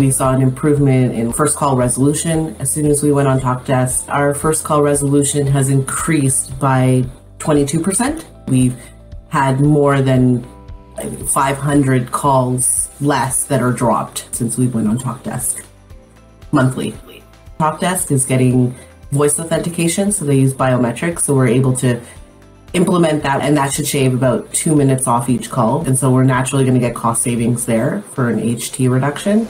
We saw an improvement in first call resolution as soon as we went on Talkdesk. Our first call resolution has increased by 22%. We've had more than 500 calls less that are dropped since we went on Talkdesk monthly. Talkdesk is getting voice authentication, so they use biometrics, so we're able to implement that, and that should shave about two minutes off each call. And so we're naturally going to get cost savings there for an HT reduction.